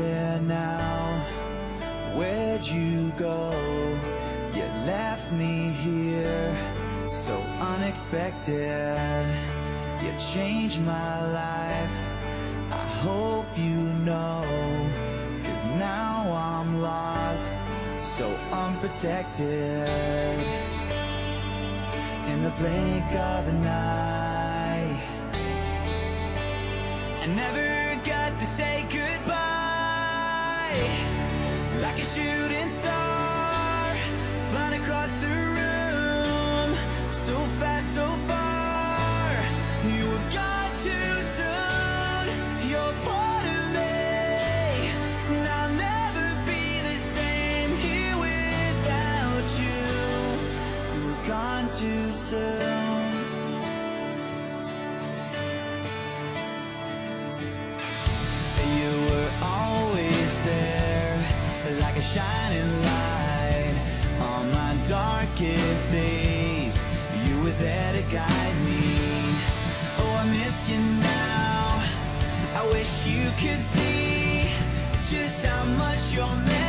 there now? Where'd you go? You left me here, so unexpected. You changed my life, I hope you know. Cause now I'm lost, so unprotected. In the blink of an eye, I never got to say like a shooting star Flying across the room. So fast, so far. You were gone too soon. You're part of me. And I'll never be the same here without you. You were gone too soon a shining light on my darkest days. You were there to guide me. Oh, I miss you now. I wish you could see just how much your memory